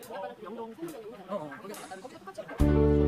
근데 영동 생명이 어, 어, 그러니까 거기서 똑같이